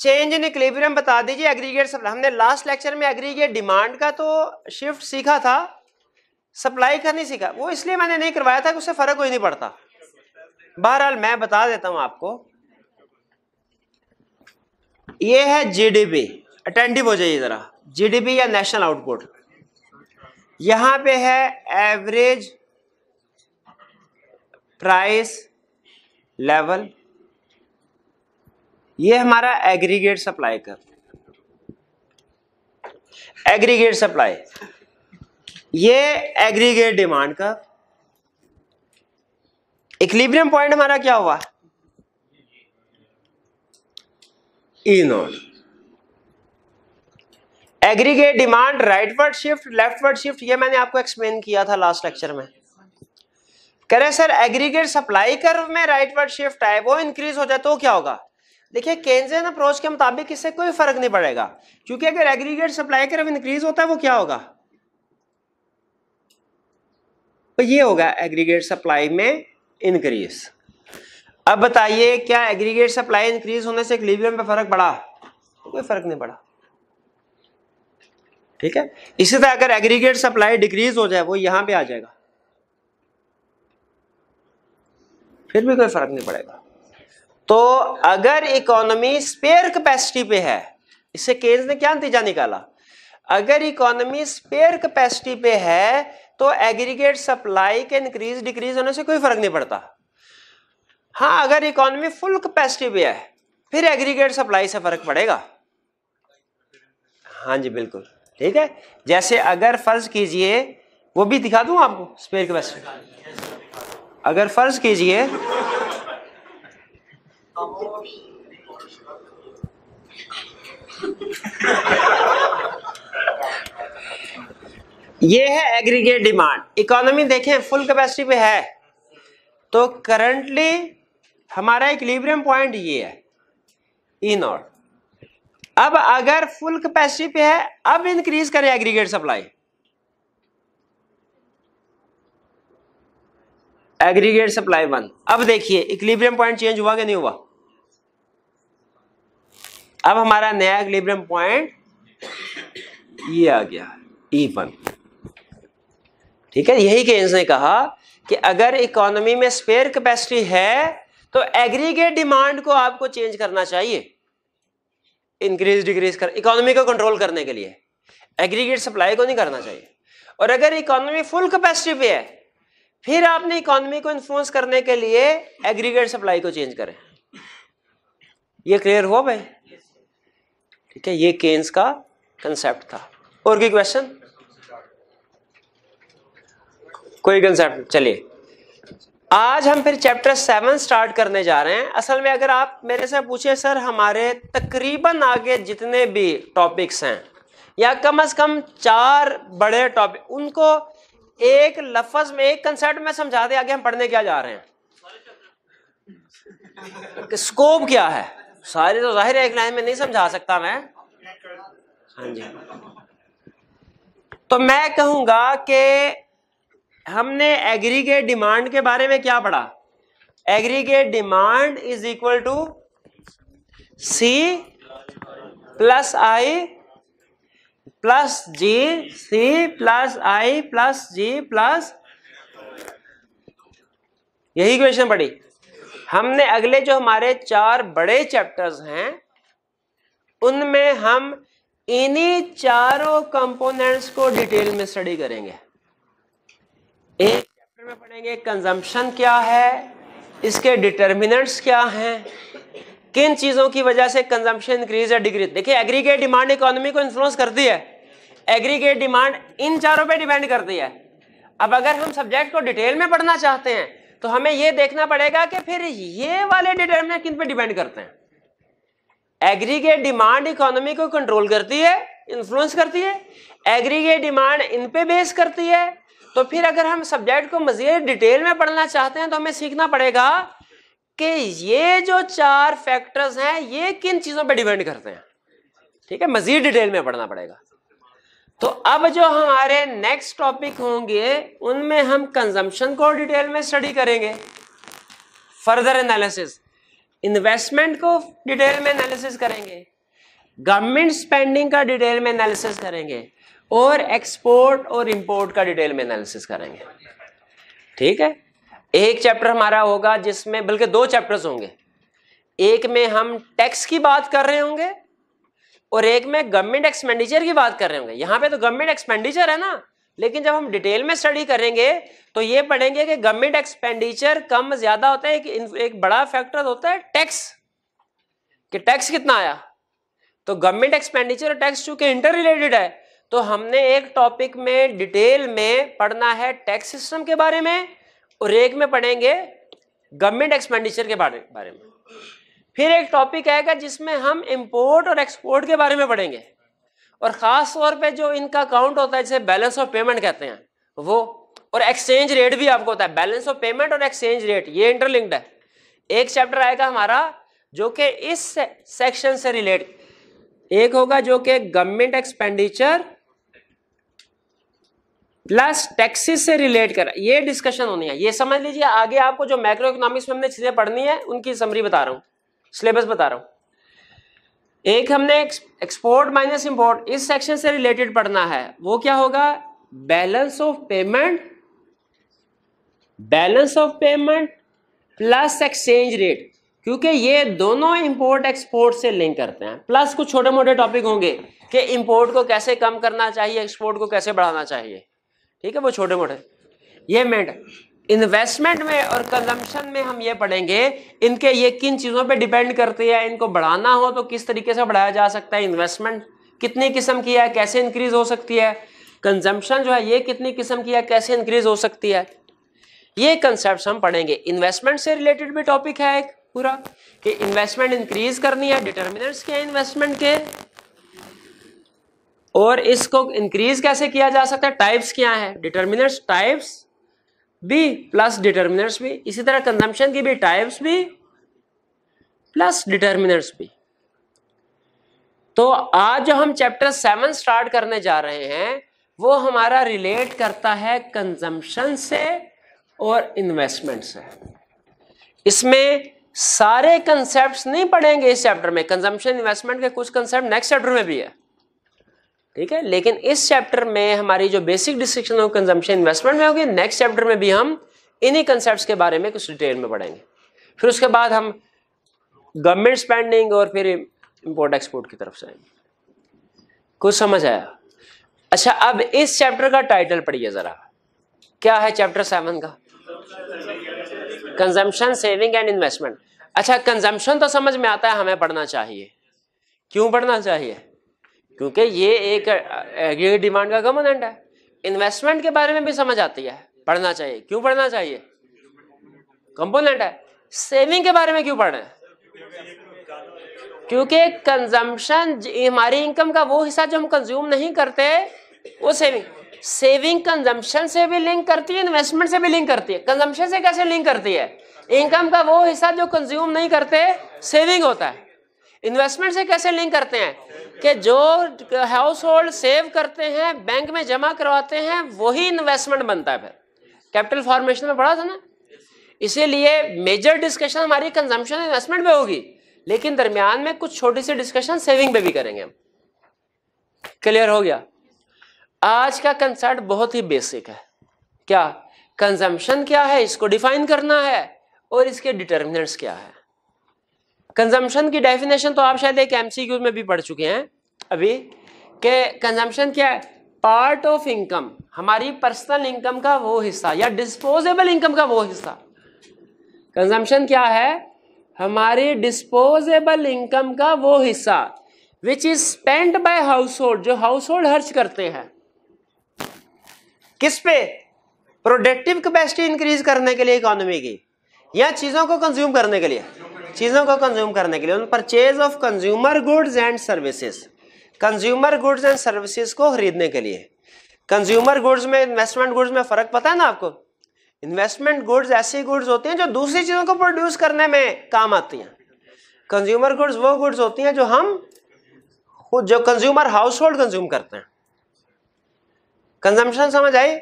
चेंज इन इक्लिब्रियम बता दीजिए एग्रीगेट सप्लाई हमने लास्ट लेक्चर में एग्रीगेट डिमांड का तो शिफ्ट सीखा था। सप्लाई का नहीं सीखा। वो इसलिए मैंने नहीं करवाया था कि उससे फ़र्क कोई नहीं पड़ता। बहरहाल, मैं बता देता हूँ आपको। ये है जीडीपी अटेंटिव हो जाइए जरा। जीडीपी या नेशनल आउटपुट यहाँ पे है एवरेज प्राइस लेवल ये हमारा एग्रीगेट सप्लाई कर एग्रीगेट सप्लाई ये एग्रीगेट डिमांड का। इक्लिब्रियम पॉइंट हमारा क्या हुआ? E naught aggregate demand rightward shift leftward shift ये मैंने आपको एक्सप्लेन किया था लास्ट लेक्चर में। कह रहे सर एग्रीगेट सप्लाई कर्व में राइटवर्ड शिफ्ट आए, वो इंक्रीज हो जाए तो क्या होगा? देखिए केंजियन अप्रोच के मुताबिक इससे कोई फ़र्क नहीं पड़ेगा, क्योंकि अगर एग्रीगेट सप्लाई कर्व इंक्रीज होता है, वो क्या होगा? तो ये होगा एग्रीगेट सप्लाई में इंक्रीज अब बताइए क्या एग्रीगेट सप्लाई इंक्रीज होने से इक्विलिब्रियम पे फ़र्क पड़ा? कोई फ़र्क नहीं पड़ा। ठीक है? इसी तरह अगर एग्रीगेट सप्लाई डिक्रीज हो जाए, वो यहाँ पे आ जाएगा। फिर भी कोई फ़र्क नहीं पड़ेगा। तो अगर इकोनॉमी स्पेयर कैपेसिटी पे है, इससे केज ने क्या नतीजा निकाला? अगर इकोनॉमी स्पेयर कैपेसिटी पे है तो एग्रीगेट सप्लाई के इंक्रीज डिक्रीज होने से कोई फ़र्क नहीं पड़ता। हाँ अगर इकोनॉमी फुल कैपेसिटी पे है, फिर एग्रीगेट सप्लाई से फ़र्क पड़ेगा। हाँ जी, बिल्कुल। ठीक है? जैसे अगर फ़र्ज़ कीजिए, वो भी दिखा दूँ आपको? स्पेयर कैपेसिटी अगर फ़र्ज़ कीजिए ये है एग्रीगेट डिमांड इकोनॉमी देखें फुल कैपेसिटी पे है. तो करंटली हमारा इक्विलिब्रियम पॉइंट ये है ई नॉट अब अगर फुल कैपेसिटी पे है, अब इंक्रीज करें aggregate supply aggregate supply one अब देखिए इक्लिब्रियम पॉइंट चेंज हुआ कि नहीं हुआ? अब हमारा नया इक्विलिब्रियम पॉइंट ये आ गया ई e वन ठीक है, यही केन्स ने कहा कि अगर इकोनॉमी में स्पेयर कैपेसिटी है तो एग्रीगेट डिमांड को आपको चेंज करना चाहिए। इंक्रीज डिक्रीज कर इकोनॉमी को कंट्रोल करने के लिए। एग्रीगेट सप्लाई को नहीं करना चाहिए। और अगर इकोनॉमी फुल कैपेसिटी पे है, फिर आपने इकोनॉमी को इन्फ्लुएंस करने के लिए एग्रीगेट सप्लाई को चेंज करें। ये क्लियर हुआ भाई? ठीक है, ये केन्स का कंसेप्ट था। और कोई क्वेश्चन कोई कंसेप्ट चलिए। आज हम फिर चैप्टर सेवन स्टार्ट करने जा रहे हैं। असल में अगर आप मेरे से पूछे, सर, हमारे तकरीबन आगे जितने भी टॉपिक्स हैं, या कम अज कम चार बड़े टॉपिक उनको एक लफज में, एक कंसेप्ट में समझा दे, आगे हम पढ़ने क्या जा रहे हैं? स्कोप क्या है? सारे तो ज़ाहिर है, एक लाइन में नहीं समझा सकता मैं। हाँ जी। तो मैं कहूँगा कि हमने एग्रीगेट डिमांड के बारे में क्या पढ़ा? Aggregate demand is equal to C plus I plus G C plus I plus G plus यही क्वेश्चन पढ़ी। हमने अगले जो हमारे चार बड़े चैप्टर्स हैं, उनमें हम इन्हीं चारों कंपोनेंट्स को डिटेल में स्टडी करेंगे। एक चैप्टर में पढ़ेंगे कंजम्पशन क्या है? इसके डिटर्मिनेंट्स क्या हैं? किन चीज़ों की वजह से कंजम्पशन इंक्रीज या डिक्रीज देखिए एग्रीगेट डिमांड इकोनॉमी को इन्फ्लुएंस करती है। एग्रीगेट डिमांड इन चारों पे डिपेंड करती है। अब अगर हम सब्जेक्ट को डिटेल में पढ़ना चाहते हैं तो हमें यह देखना पड़ेगा कि फिर ये वाले डिटर्मिनेंट किन पे डिपेंड करते हैं? एग्रीगेट डिमांड इकोनॉमी को कंट्रोल करती है इन्फ्लुएंस करती है। एग्रीगेट डिमांड इन पे बेस करती है तो फिर अगर हम सब्जेक्ट को मजीद डिटेल में पढ़ना चाहते हैं तो हमें सीखना पड़ेगा कि ये जो चार फैक्टर्स हैं, ये किन चीज़ों पर डिपेंड करते हैं। ठीक है? मजीद डिटेल में पढ़ना पड़ेगा। तो अब जो हमारे नेक्स्ट टॉपिक होंगे, उनमें हम कंजम्पशन को डिटेल में स्टडी करेंगे। फर्दर एनालिसिस इन्वेस्टमेंट को डिटेल में एनालिसिस करेंगे। गवर्नमेंट स्पेंडिंग का डिटेल में एनालिसिस करेंगे। और एक्सपोर्ट और इंपोर्ट का डिटेल में एनालिसिस करेंगे। ठीक है? एक चैप्टर हमारा होगा जिसमें बल्कि दो चैप्टर्स होंगे। एक में हम टैक्स की बात कर रहे होंगे और एक में गवर्नमेंट एक्सपेंडिचर की बात कर रहे होंगे। यहाँ पे तो गवर्नमेंट एक्सपेंडिचर है ना लेकिन जब हम डिटेल में स्टडी करेंगे तो ये पढ़ेंगे कि गवर्नमेंट एक्सपेंडिचर कम ज़्यादा होता है एक, एक बड़ा फैक्टर होता है टैक्स कि टैक्स कितना आया? तो गवर्नमेंट एक्सपेंडिचर और टैक्स चूँकि इंटर रिलेटेड है तो हमने एक टॉपिक में डिटेल में पढ़ना है टैक्स सिस्टम के बारे में और एक में पढ़ेंगे गवर्नमेंट एक्सपेंडिचर के बारे बारे में। फिर एक टॉपिक आएगा जिसमें हम इंपोर्ट और एक्सपोर्ट के बारे में पढ़ेंगे। और ख़ास तौर पे जो इनका अकाउंट होता है, जिसे बैलेंस ऑफ़ पेमेंट कहते हैं, वो और एक्सचेंज रेट भी आपको होता है। बैलेंस ऑफ़ पेमेंट और एक्सचेंज रेट ये इंटरलिंक्ड है। एक चैप्टर आएगा हमारा, जो कि इस सेक्शन से रिलेट एक होगा जो कि गवर्नमेंट एक्सपेंडिचर प्लस टैक्सेस से रिलेट कर, ये डिस्कशन होनी है। ये समझ लीजिए, आगे आपको जो मैक्रो इकोनॉमिक्स में हमने चीज़ें पढ़नी है, उनकी समरी बता रहा हूँ। सिलेबस बता रहा हूँ। एक हमने एक्सपोर्ट माइनस इंपोर्ट इस सेक्शन से रिलेटेड पढ़ना है। वो क्या होगा? Balance of payment balance of payment plus exchange rate क्योंकि ये दोनों इंपोर्ट एक्सपोर्ट से लिंक करते हैं। प्लस कुछ छोटे मोटे टॉपिक होंगे कि इंपोर्ट को कैसे कम करना चाहिए एक्सपोर्ट को कैसे बढ़ाना चाहिए। ठीक है, वो छोटे मोटे। ये मेंट इन्वेस्टमेंट में और कंजम्पशन में हम ये पढ़ेंगे, इनके ये किन चीज़ों पे डिपेंड करती है, इनको बढ़ाना हो तो किस तरीके से बढ़ाया जा सकता है इन्वेस्टमेंट कितनी किस्म की है, कैसे इंक्रीज हो सकती है कंजम्पशन जो है ये कितनी किस्म की है, कैसे इंक्रीज हो सकती है। ये कंसेप्ट हम पढ़ेंगे। इन्वेस्टमेंट से रिलेटेड भी टॉपिक है एक पूरा, कि इन्वेस्टमेंट इंक्रीज करनी है डिटर्मिनेंट्स क्या इन्वेस्टमेंट के और इसको इंक्रीज कैसे किया जा सकता है? टाइप्स क्या है? डिटर्मिनेंट्स टाइप्स भी प्लस डिटर्मिनेंट्स भी। इसी तरह कंजम्पशन की भी टाइप्स भी प्लस डिटर्मिनेंट्स भी। तो आज जो हम चैप्टर सेवन स्टार्ट करने जा रहे हैं। वो हमारा रिलेट करता है कंजम्पशन से और इन्वेस्टमेंट से। इसमें सारे कंसेप्ट नहीं पढ़ेंगे इस चैप्टर में। कंजम्पशन इन्वेस्टमेंट के कुछ कंसेप्ट नेक्स्ट चैप्टर में भी है। ठीक है? लेकिन इस चैप्टर में हमारी जो बेसिक डिस्क्रिप्शन हो कंजम्पशन इन्वेस्टमेंट में होगी नेक्स्ट चैप्टर में भी हम इन्हीं कंसेप्ट के बारे में कुछ डिटेल में पढ़ेंगे फिर उसके बाद हम गवर्नमेंट स्पेंडिंग और फिर इम्पोर्ट एक्सपोर्ट की तरफ़ से आएँगे। कुछ समझ आया? अच्छा अब इस चैप्टर का टाइटल पढ़िए जरा। क्या है चैप्टर सेवन का? कंजम्पशन सेविंग एंड इन्वेस्टमेंट अच्छा कंजम्पशन तो समझ में आता है, हमें पढ़ना चाहिए। क्यों पढ़ना चाहिए? क्योंकि ये एक डिमांड का कम्पोनेंट है। इन्वेस्टमेंट के बारे में भी समझ आती है। पढ़ना चाहिए। क्यों पढ़ना चाहिए? कंपोनेंट है। सेविंग के बारे में क्यों पढ़ना है? क्योंकि कंजम्पशन हमारी इनकम का वो हिस्सा जो हम कंज्यूम नहीं करते, वो सेविंग सेविंग कंजम्पशन से भी लिंक करती है इन्वेस्टमेंट से भी लिंक करती है। कंजम्पशन से कैसे लिंक करती है? इनकम का वो हिस्सा जो कंज्यूम नहीं करते सेविंग होता है। इन्वेस्टमेंट से कैसे लिंक करते हैं? कि जो हाउस होल्ड सेव करते हैं बैंक में जमा करवाते हैं, वही इन्वेस्टमेंट बनता है फिर। कैपिटल फॉर्मेशन में पढ़ा था ना? इसीलिए मेजर डिस्कशन हमारी कंजम्पशन इन्वेस्टमेंट में होगी। लेकिन दरमियान में कुछ छोटी सी डिस्कशन सेविंग पे भी करेंगे हम। क्लियर हो गया? आज का कंसेप्ट बहुत ही बेसिक है। क्या? कंजम्पशन क्या है? इसको डिफाइन करना है। और इसके डिटर्मिनेंट्स क्या है? कंजम्पशन की डेफिनेशन तो आप शायद एक एमसीक्यू में भी पढ़ चुके हैं अभी, कि कंजम्पशन क्या है? पार्ट ऑफ़ इनकम हमारी पर्सनल इनकम का वो हिस्सा या डिस्पोजेबल इनकम का वो हिस्सा। कंजम्पशन क्या है? हमारी डिस्पोजेबल इनकम का वो हिस्सा which is spend by household जो हाउस होल्ड खर्च करते हैं। किस पे? प्रोडक्टिव कैपेसिटी इंक्रीज करने के लिए इकोनॉमी की, या चीज़ों को कंज्यूम करने के लिए? चीज़ों को कंज्यूम करने के लिए उन purchase of consumer goods and services consumer goods and services को खरीदने के लिए। कंज्यूमर गुड्स में इन्वेस्टमेंट गुड्स में फ़र्क पता है ना आपको? इन्वेस्टमेंट गुड्स ऐसी गुड्स होती हैं जो दूसरी चीज़ों को प्रोड्यूस करने में काम आती हैं। कंज्यूमर गुड्स वो गुड्स होती हैं जो हम खुद, जो कंज्यूमर हाउस होल्ड कंज्यूम करते हैं। कंजम्पशन समझ आई?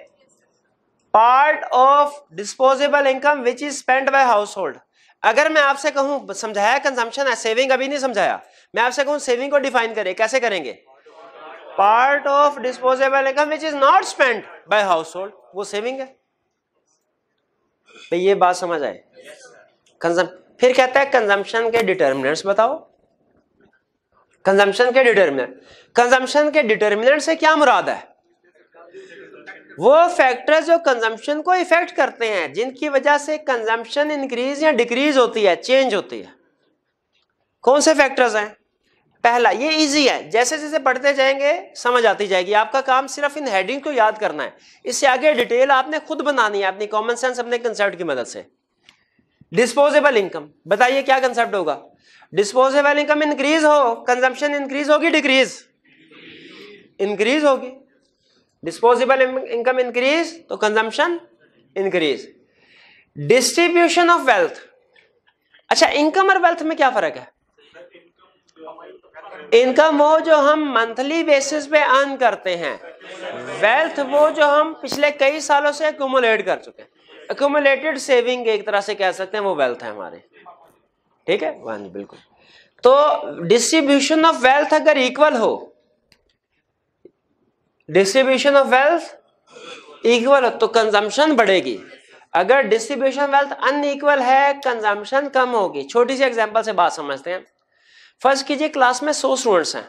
Part of disposable income which is spend by household अगर मैं आपसे कहूँ, समझाया कंजम्पशन है सेविंग अभी नहीं समझाया। मैं आपसे कहूँ सेविंग को डिफाइन करें, कैसे करेंगे? Part of disposable income which is not spend by household वो सेविंग है? भाई, ये बात समझ आए? कंजम फिर कहता है कंजम्पशन के डिटर्मिनेंट्स बताओ। कंजम्पशन के डिटर्मिनेंट कंजम्पशन के डिटर्मिनेंट से क्या मुराद है? वो फैक्टर्स जो कंजम्पशन को इफ़ेक्ट करते हैं, जिनकी वजह से कंजम्पशन इंक्रीज या डिक्रीज होती है चेंज होती है। कौन से फैक्टर्स हैं? पहला, ये इजी है। जैसे जैसे पढ़ते जाएँगे, समझ आती जाएगी। आपका काम सिर्फ़ इन हेडिंग को याद करना है। इससे आगे डिटेल आपने खुद बनानी है, अपनी कॉमन सेंस अपने कंसेप्ट की मदद से। डिस्पोजेबल इनकम बताइए क्या कंसेप्ट होगा? डिस्पोजेबल इनकम इंक्रीज हो कंजम्पशन इंक्रीज होगी डिक्रीज इंक्रीज होगी। डिस्पोजेबल इनकम इंक्रीज तो consumption increase distribution of wealth अच्छा इनकम और वेल्थ में क्या फ़र्क है? इनकम वो जो हम मंथली बेसिस पे अर्न करते हैं वेल्थ वो जो हम पिछले कई सालों से अकोमुलेट कर चुके हैं। अकोमुलेटेड सेविंग एक तरह से कह सकते हैं, वो वेल्थ है हमारे। ठीक है? हाँ बिल्कुल। तो डिस्ट्रीब्यूशन ऑफ़ वेल्थ अगर इक्वल हो डिस्ट्रीब्यूशन ऑफ़ वेल्थ इक्वल हो तो कंजम्पशन बढ़ेगी। अगर डिस्ट्रीब्यूशन वेल्थ अनइक्वल है कंजम्पशन कम होगी। छोटी सी एग्जांपल से बात समझते हैं। फ़र्स्ट कीजिए क्लास में सौ स्टूडेंट्स हैं।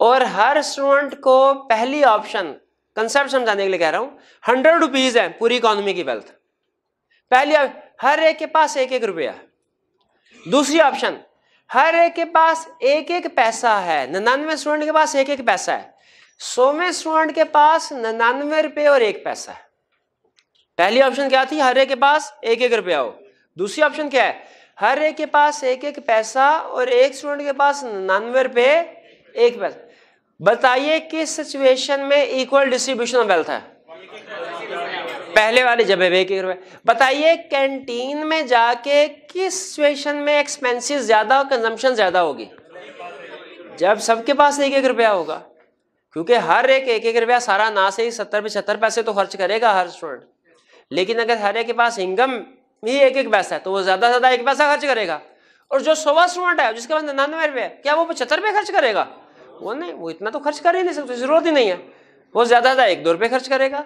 और हर स्टूडेंट को पहली ऑप्शन कंसेप्ट समझाने के लिए कह रहा हूँ हंड्रेड रुपीज़ है पूरी इकोनॉमी की वेल्थ पहली हर एक के पास एक एक रुपया। दूसरी ऑप्शन हर एक के पास एक एक पैसा है। निन्यानवे स्टूडेंट के पास एक एक पैसा है। सौवें स्टूडेंट के पास निन्यानवे रुपये और एक पैसा है। पहली ऑप्शन क्या थी? हर एक के पास एक एक रुपया हो। दूसरी ऑप्शन क्या है? हर एक के पास एक एक पैसा और एक स्टूडेंट के पास निन्यानवे रुपये एक पैसा। बताइए किस सिचुएशन में इक्वल डिस्ट्रीब्यूशन ऑफ़ वेल्थ है? पहले वाले जब एक एक रुपए। बताइए कैंटीन में जाके किस सिचुएशन में एक्सपेंसिव ज़्यादा और कंजम्पशन ज़्यादा होगी? जब सबके पास एक एक रुपया होगा। क्योंकि हर एक एक एक रुपया सारा ना से ही सत्तर पचहत्तर पैसे तो खर्च करेगा हर स्टूडेंट। लेकिन अगर हर एक के पास इनकम ही एक एक पैसा है तो वो ज़्यादा से ज़्यादा एक पैसा खर्च करेगा। और जो सोवा स्टूडेंट है, जिसके पास निन्यानवे रुपये क्या वो पचहत्तर रुपये खर्च करेगा? वो नहीं, वो इतना तो खर्च कर ही नहीं सकते ज़रूरत ही नहीं है। वो ज़्यादा ज़्यादा एक, दो रुपये खर्च करेगा।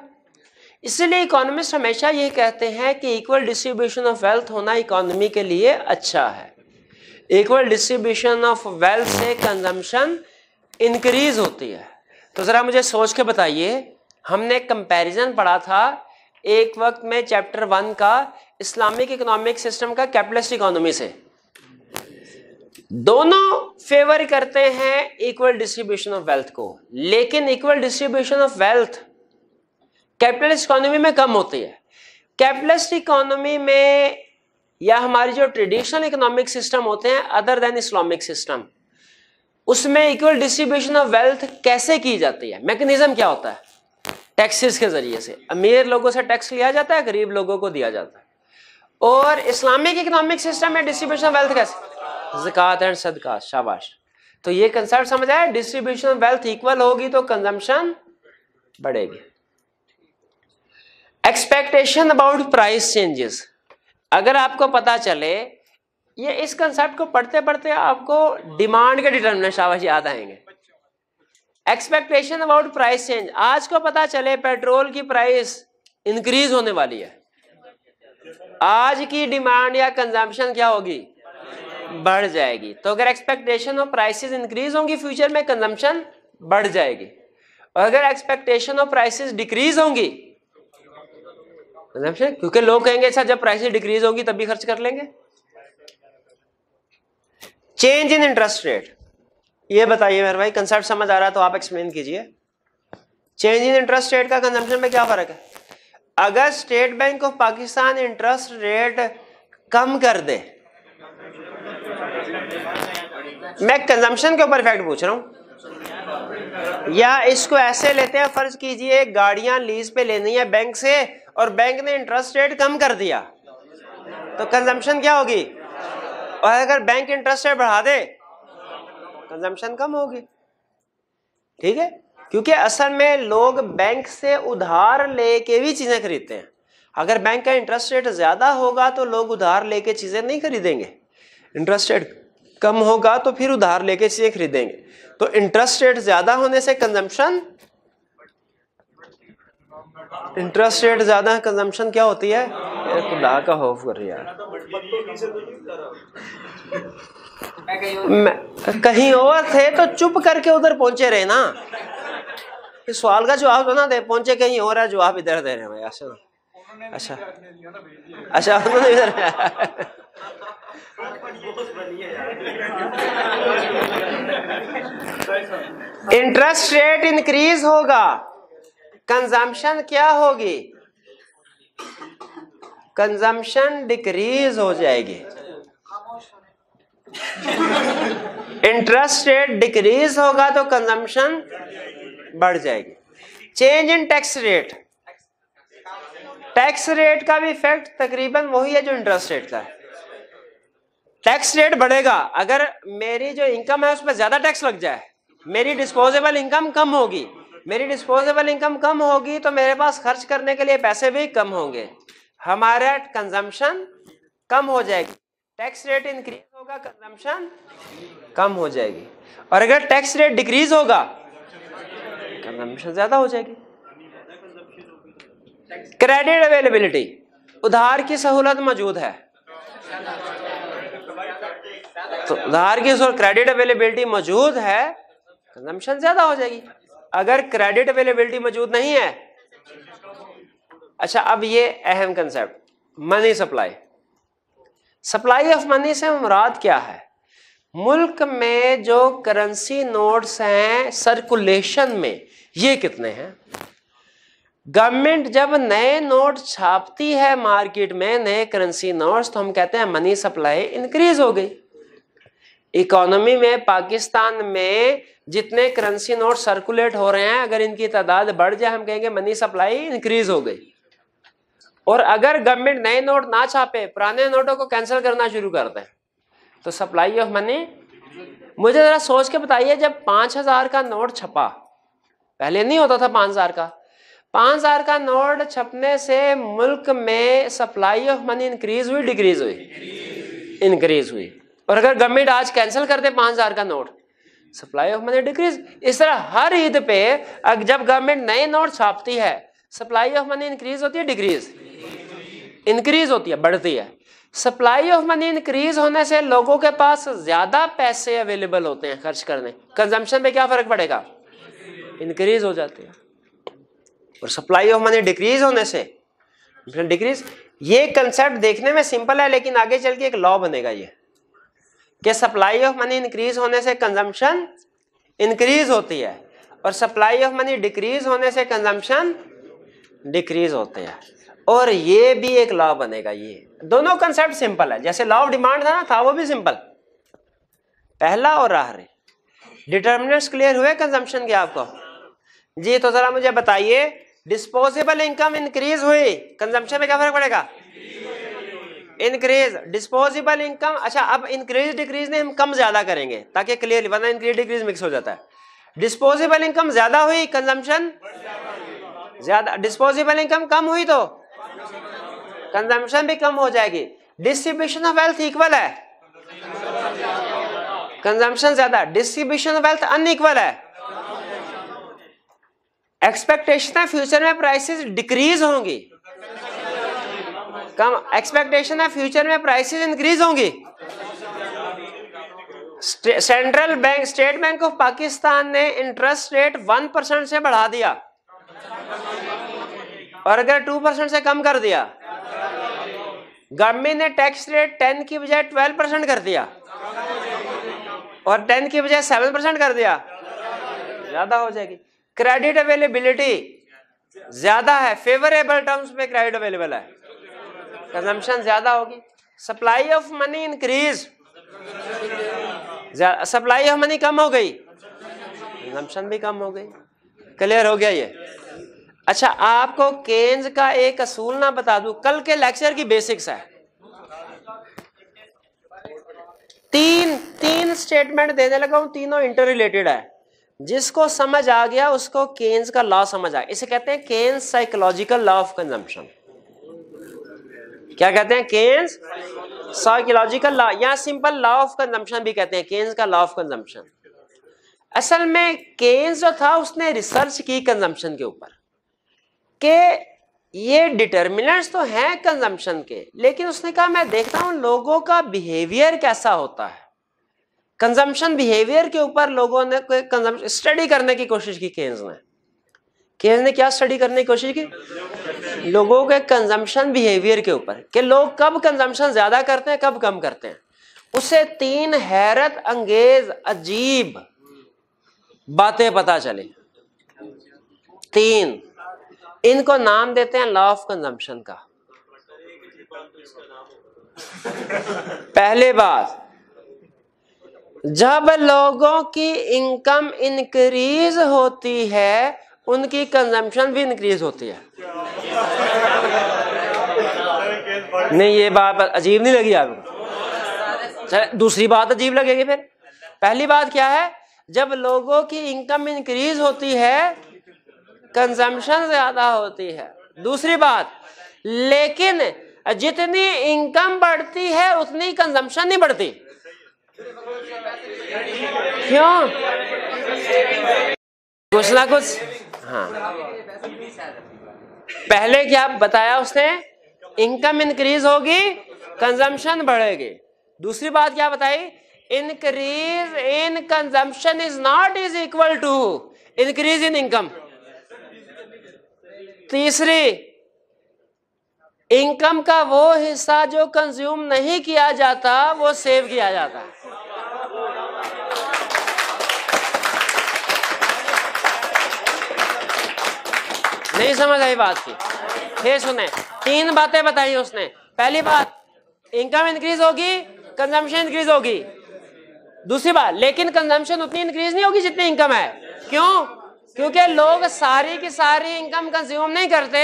इसलिए इकोनॉमिस्ट हमेशा ये कहते हैं कि इक्वल डिस्ट्रीब्यूशन ऑफ़ वेल्थ होना इकोनॉमी के लिए अच्छा है। इक्वल डिस्ट्रीब्यूशन ऑफ़ वेल्थ से कंजम्पशन इंक्रीज होती है। तो जरा मुझे सोच के बताइए, हमने कंपैरिजन पढ़ा था, एक वक्त में चैप्टर वन का इस्लामिक इकोनॉमिक सिस्टम का कैपिटलिस्ट इकोनॉमी से। दोनों फेवर करते हैं इक्वल डिस्ट्रीब्यूशन ऑफ़ वेल्थ को। लेकिन equal distribution of wealth capitalist economy में कम होती है। कैपिटलिस्ट इकोनॉमी में या हमारी जो ट्रेडिशनल इकोनॉमिक सिस्टम होते हैं अदर देन इस्लामिक सिस्टम उसमें इक्वल डिस्ट्रीब्यूशन ऑफ़ वेल्थ कैसे की जाती है? मैकेनिज्म क्या होता है? टैक्सेस के ज़रिए से। अमीर लोगों से टैक्स लिया जाता है, गरीब लोगों को दिया जाता है। और इस्लामिक इकोनॉमिक सिस्टम में डिस्ट्रीब्यूशन ऑफ़ वेल्थ कैसे? जक़ात एंड सदका, शाबाश। तो ये कंसेप्ट समझ आया? डिस्ट्रीब्यूशन ऑफ़ वेल्थ इक्वल होगी तो कंजम्पशन बढ़ेगी। एक्सपेक्टेशन अबाउट प्राइस चेंजेस अगर आपको पता चले ये इस कंसेप्ट को पढ़ते पढ़ते आपको डिमांड के डिटर्मिनेंट शाबाश याद आएँगे। एक्सपेक्टेशन अबाउट प्राइस चेंज आज को पता चले पेट्रोल की प्राइस इंक्रीज होने वाली है। आज की डिमांड या कंजम्पशन क्या होगी? बढ़ जाएगी। तो अगर एक्सपेक्टेशन ऑफ़ प्राइसेस इंक्रीज होंगी फ्यूचर में कंजम्पशन बढ़ जाएगी। और अगर एक्सपेक्टेशन ऑफ़ प्राइसेस डिक्रीज होंगी कंजम्पशन क्योंकि लोग कहेंगे सर जब प्राइसेस डिक्रीज होगी, तब भी खर्च कर लेंगे। चेंज इन इंटरेस्ट रेट ये बताइए मेरे भाई कंसेप्ट समझ आ रहा है तो आप एक्सप्लेन कीजिए। चेंज इन इंटरेस्ट रेट का कंजम्पशन में क्या फ़र्क है? अगर State Bank of Pakistan interest rate कम कर दे, मैं कंजम्पशन के ऊपर इफ़ेक्ट पूछ रहा हूँ। या इसको ऐसे लेते हैं, फ़र्ज़ कीजिए गाड़ियाँ लीज पे लेनी है बैंक से और बैंक ने इंटरेस्ट रेट कम कर दिया तो कंजम्पशन क्या होगी? और अगर बैंक इंटरेस्ट रेट बढ़ा दे कंजम्पशन कम होगी। ठीक है? क्योंकि असल में लोग बैंक से उधार लेके भी चीज़ें खरीदते हैं। अगर बैंक का इंटरेस्ट रेट ज़्यादा होगा तो लोग उधार लेके चीज़ें नहीं खरीदेंगे। इंटरेस्ट रेट कम होगा तो फिर उधार लेके चीज़ें खरीदेंगे। तो इंटरेस्ट रेट ज़्यादा होने से कंजम्पशन इंटरेस्ट रेट ज़्यादा है कंजम्पशन क्या होती है? खुदा का खौफ कर यार। कहीं और थे तो चुप करके उधर पहुँचे रहे ना। इस सवाल का जवाब तो ना दे पहुँचे कहीं और है जवाब इधर दे रहे हैं ऐसे अच्छा। अच्छा। उन्होंने इधर इंटरेस्ट रेट इंक्रीज होगा। कंजम्पशन क्या होगी? कंजम्पशन डिक्रीज हो जाएगी। इंटरेस्ट रेट डिक्रीज होगा तो कंजम्पशन बढ़ जाएगी। Change in tax rate tax rate का भी इफ़ेक्ट तकरीबन वही है जो इंटरेस्ट रेट का। है टैक्स रेट बढ़ेगा। अगर मेरी जो इनकम है उस पर ज़्यादा टैक्स लग जाए, मेरी डिस्पोजेबल इनकम कम होगी मेरी डिस्पोजेबल इनकम कम होगी तो मेरे पास खर्च करने के लिए पैसे भी कम होंगे। हमारा कंजम्पशन कम हो जाएगी। टैक्स रेट इंक्रीज होगा कंजम्पशन कम हो जाएगी। और अगर टैक्स रेट डिक्रीज होगा कंजम्पशन ज़्यादा हो जाएगी। क्रेडिट अवेलेबिलिटी उधार की सहूलत मौजूद है। तो उधार की क्रेडिट अवेलेबिलिटी मौजूद है कंजम्पशन ज़्यादा हो जाएगी। अगर क्रेडिट अवेलेबिलिटी मौजूद नहीं है अच्छा अब ये अहम concept money supply supply of money से मुराद क्या है? मुल्क में जो करेंसी नोट्स हैं सर्कुलेशन में, ये कितने हैं? गवर्नमेंट जब नए नोट छापती है मार्केट में, नए करेंसी नोट्स तो हम कहते हैं मनी सप्लाई इंक्रीज हो गई। इकोनॉमी में पाकिस्तान में जितने करेंसी नोट सर्कुलेट हो रहे हैं, अगर इनकी तादाद बढ़ जाए, हम कहेंगे मनी सप्लाई इंक्रीज हो गई। और अगर गवर्नमेंट नए नोट ना छापे, पुराने नोटों को कैंसिल करना शुरू कर दे तो सप्लाई ऑफ़ मनी मुझे जरा सोच के बताइए, जब पाँच हज़ार का नोट छपा, पहले नहीं होता था पाँच हज़ार का, पाँच हज़ार का नोट छपने से मुल्क में सप्लाई ऑफ़ मनी इंक्रीज हुई डिक्रीज हुई? इंक्रीज हुई। और अगर गवर्नमेंट आज कैंसिल कर दे पाँच हज़ार का note supply of money decrease इस तरह हर ईद पे जब गवर्नमेंट नए नोट छापती है सप्लाई ऑफ़ मनी इंक्रीज होती है डिक्रीज इंक्रीज होती है, बढ़ती है। सप्लाई ऑफ़ मनी इंक्रीज होने से लोगों के पास ज़्यादा पैसे अवेलेबल होते हैं खर्च करने। कंजम्पशन पे क्या फ़र्क पड़ेगा? इंक्रीज हो जाती है। और सप्लाई ऑफ़ मनी डिक्रीज होने से डिक्रीज ये कंसेप्ट देखने में सिंपल है, लेकिन आगे चल के एक लॉ बनेगा ये। कि सप्लाई ऑफ़ मनी इंक्रीज होने से कंजम्पशन इंक्रीज होती है और सप्लाई ऑफ़ मनी डिक्रीज होने से कंजम्पशन डिक्रीज होते हैं। और ये भी एक लॉ बनेगा ये। दोनों कंसेप्ट सिंपल है। जैसे लॉ ऑफ़ डिमांड था ना, था वो भी सिंपल पहला और आखिरी डिटर्मिनेंट्स क्लियर हुए कंजम्पशन के आपको? जी तो जरा मुझे बताइए डिस्पोजेबल इनकम इंक्रीज हुई कंजम्पशन में क्या फ़र्क पड़ेगा? इंक्रीज डिस्पोजेबल इनकम अच्छा अब इंक्रीज डिक्रीज ने हम कम ज़्यादा करेंगे, ताकि क्लियर वरना इंक्रीज डिक्रीज मिक्स हो जाता है। डिस्पोजेबल इनकम ज़्यादा हुई कंजम्पशन ज़्यादा डिस्पोजेबल इनकम कम हुई तो? कंजम्पशन भी कम हो जाएगी। डिस्ट्रीब्यूशन ऑफ़ वेल्थ इक्वल है। कंजम्पशन ज़्यादा डिस्ट्रीब्यूशन ऑफ़ वेल्थ अनइक्वल है। एक्सपेक्टेशन है फ्यूचर में प्राइसेस डिक्रीज होंगी। कम एक्सपेक्टेशन है फ्यूचर में प्राइसेस इंक्रीज होंगी। Central bank State Bank of Pakistan ने इंटरेस्ट रेट वन परसेंट से बढ़ा दिया। और अगर टू परसेंट से कम कर दिया गवर्नमेंट ने टैक्स रेट टेन की बजाय ट्वेल्व परसेंट कर दिया। और टेन की बजाय सेवन परसेंट कर दिया। ज़्यादा हो जाएगी। क्रेडिट अवेलेबिलिटी ज़्यादा है फेवरेबल टर्म्स में क्रेडिट अवेलेबल है। कंजम्पशन ज़्यादा होगी। Supply of money increase supply of money कम हो गई। कंजम्पशन भी कम हो गई। क्लियर हो गया ये। अच्छा आपको केन्स का एक असूल ना बता दू। कल के लेक्चर की बेसिक्स है। तीन तीन स्टेटमेंट देने लगा हूँ, तीनों इंटर रिलेटेड है। जिसको समझ आ गया, उसको केन्स का लॉ समझ आ गया। इसे कहते हैं Keynes psychological law of consumption क्या कहते हैं? केन्स साइकोलॉजिकल लॉ या सिंपल लॉ ऑफ़ कंजम्पशन भी कहते हैं। केन्स का लॉ ऑफ़ कंजम्पशन असल में केन्स जो था, उसने रिसर्च की कंजम्पशन के ऊपर। के ये डिटर्मिनेंट्स तो हैं कंजम्पशन के, लेकिन उसने कहा, मैं देखता हूँ लोगों का बिहेवियर कैसा होता है। कंजम्पशन बिहेवियर के ऊपर लोगों ने स्टडी करने की कोशिश की केन्स ने। केन्स ने क्या स्टडी करने की कोशिश की? लोगों के कंजम्पशन बिहेवियर के ऊपर, कि लोग कब कंजम्पशन ज़्यादा करते हैं, कब कम करते हैं। उसे तीन हैरत अंगेज अजीब बातें पता चले। तीन, इनको नाम देते हैं लॉ ऑफ़ कंजम्पशन का। पहले बात, जब लोगों की इनकम इंक्रीज होती है, उनकी कंजम्पशन भी इंक्रीज होती है। नहीं, ये बात अजीब नहीं लगी आपको? दूसरी बात अजीब लगेगी फिर। पहली बात क्या है? जब लोगों की इनकम इंक्रीज होती है कंजम्पशन ज़्यादा होती है। दूसरी बात, लेकिन जितनी इनकम बढ़ती है, उतनी कंजम्पशन नहीं बढ़ती। क्यों? कुछ ना कुछ। हाँ। पहले क्या बताया उसने? इनकम इंक्रीज होगी कंजम्पशन बढ़ेगी। दूसरी बात क्या बताई? Increase in consumption is not is equal to increase in income तीसरी इनकम का वो हिस्सा जो कंज्यूम नहीं किया जाता, वो सेव किया जाता। है नहीं समझ आई बात की। फिर सुने, तीन बातें बताई उसने। पहली बात इनकम इंक्रीज होगी कंजम्पशन इंक्रीज होगी। दूसरी बात, लेकिन कंजम्पशन उतनी इंक्रीज नहीं होगी जितनी इनकम है। क्यों? क्योंकि लोग सारी की सारी इनकम कंज्यूम नहीं करते,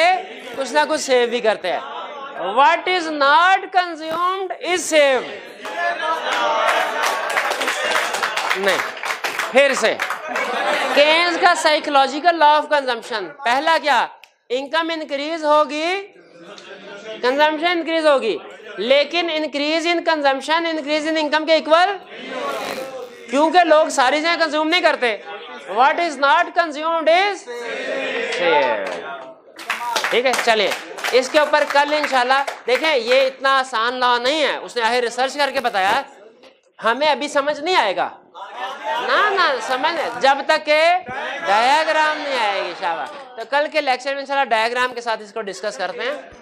कुछ ना कुछ सेव भी करते हैं। What is not consumed is save नहीं, फिर से। केन्स का साइकोलॉजिकल लॉ ऑफ़ कंजम्पशन पहला क्या? इनकम इंक्रीज होगी कंजम्पशन इंक्रीज होगी. लेकिन increase in consumption increase in income के इक्वल क्योंकि लोग सारी चीज़ें कंज्यूम नहीं करते. What is not consumed is ठीक है, चलिए. इसके ऊपर कल इंशाल्लाह देखें, ये इतना आसान लॉ नहीं है. उसने आगे रिसर्च करके बताया. हमें अभी समझ नहीं आएगा. ना ना, समझ जब तक के डायग्राम नहीं आएगी, शाबाश। तो कल के लेक्चर में इंशाल्लाह डायग्राम के साथ इसको डिस्कस करते हैं।